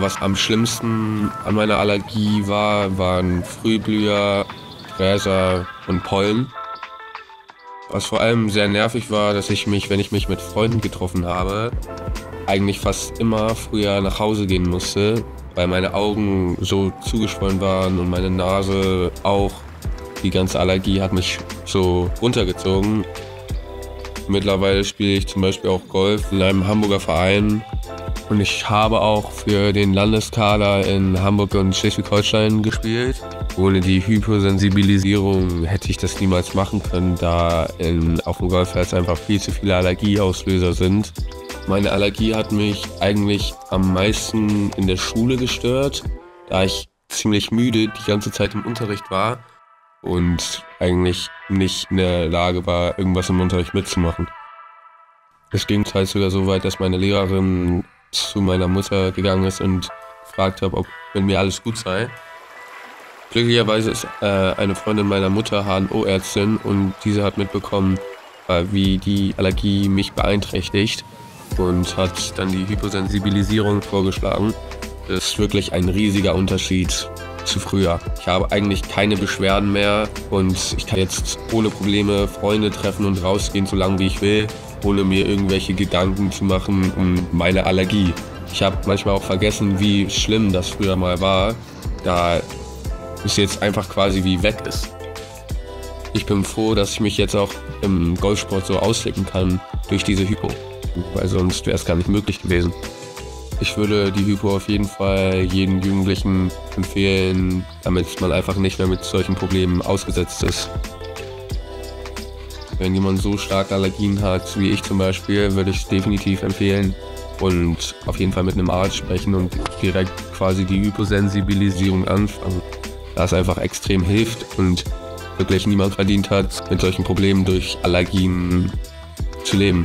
Was am schlimmsten an meiner Allergie war, waren Frühblüher, Gräser und Pollen. Was vor allem sehr nervig war, dass ich mich, wenn ich mich mit Freunden getroffen habe, eigentlich fast immer früher nach Hause gehen musste, weil meine Augen so zugeschwollen waren und meine Nase auch. Die ganze Allergie hat mich so runtergezogen. Mittlerweile spiele ich zum Beispiel auch Golf in einem Hamburger Verein und ich habe auch für den Landeskader in Hamburg und Schleswig-Holstein gespielt. Ohne die Hyposensibilisierung hätte ich das niemals machen können, da in, auf dem Golfplatz einfach viel zu viele Allergieauslöser sind. Meine Allergie hat mich eigentlich am meisten in der Schule gestört, da ich ziemlich müde die ganze Zeit im Unterricht war und eigentlich nicht in der Lage war, irgendwas im Unterricht mitzumachen. Es ging halt sogar so weit, dass meine Lehrerin zu meiner Mutter gegangen ist und gefragt habe, ob mit mir alles gut sei. Glücklicherweise ist äh, eine Freundin meiner Mutter HNO-Ärztin und diese hat mitbekommen, äh, wie die Allergie mich beeinträchtigt und hat dann die Hyposensibilisierung vorgeschlagen. Das ist wirklich ein riesiger Unterschied zu früher. Ich habe eigentlich keine Beschwerden mehr und ich kann jetzt ohne Probleme Freunde treffen und rausgehen, so lange wie ich will ohne mir irgendwelche Gedanken zu machen um meine Allergie. Ich habe manchmal auch vergessen, wie schlimm das früher mal war, da es jetzt einfach quasi wie weg ist. Ich bin froh, dass ich mich jetzt auch im Golfsport so auslecken kann durch diese Hypo, weil sonst wäre es gar nicht möglich gewesen. Ich würde die Hypo auf jeden Fall jedem Jugendlichen empfehlen, damit man einfach nicht mehr mit solchen Problemen ausgesetzt ist. Wenn jemand so stark Allergien hat, wie ich zum Beispiel, würde ich es definitiv empfehlen und auf jeden Fall mit einem Arzt sprechen und direkt quasi die Hyposensibilisierung anfangen. Da es einfach extrem hilft und wirklich niemand verdient hat, mit solchen Problemen durch Allergien zu leben.